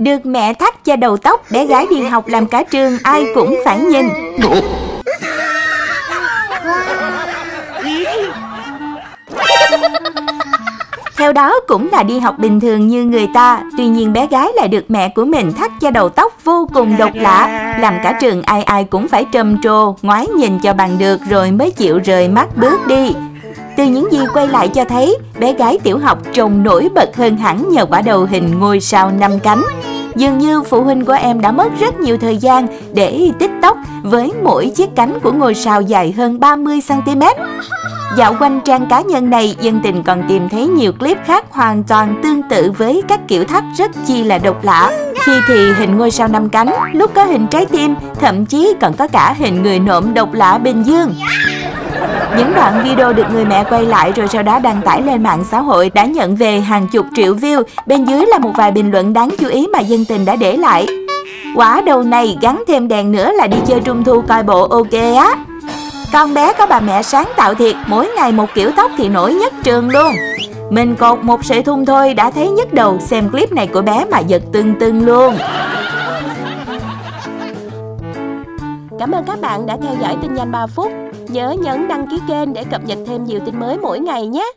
Được mẹ thắt cho đầu tóc, bé gái đi học làm cả trường ai cũng phải nhìn. Theo đó cũng là đi học bình thường như người ta Tuy nhiên bé gái lại được mẹ của mình thắt cho đầu tóc vô cùng độc lạ Làm cả trường ai ai cũng phải trầm trồ Ngoái nhìn cho bằng được rồi mới chịu rời mắt bước đi từ những gì quay lại cho thấy, bé gái tiểu học trông nổi bật hơn hẳn nhờ quả đầu hình ngôi sao năm cánh. Dường như phụ huynh của em đã mất rất nhiều thời gian để tích tóc với mỗi chiếc cánh của ngôi sao dài hơn 30cm. Dạo quanh trang cá nhân này, dân tình còn tìm thấy nhiều clip khác hoàn toàn tương tự với các kiểu thắt rất chi là độc lạ. Khi thì hình ngôi sao năm cánh, lúc có hình trái tim, thậm chí còn có cả hình người nộm độc lạ Bình Dương. Những đoạn video được người mẹ quay lại rồi sau đó đăng tải lên mạng xã hội đã nhận về hàng chục triệu view. Bên dưới là một vài bình luận đáng chú ý mà dân tình đã để lại. Quả đầu này gắn thêm đèn nữa là đi chơi trung thu coi bộ ok á. Con bé có bà mẹ sáng tạo thiệt, mỗi ngày một kiểu tóc thì nổi nhất trường luôn. Mình cột một sợi thun thôi đã thấy nhức đầu xem clip này của bé mà giật tưng tưng luôn. Cảm ơn các bạn đã theo dõi tin nhanh 3 phút. Nhớ nhấn đăng ký kênh để cập nhật thêm nhiều tin mới mỗi ngày nhé.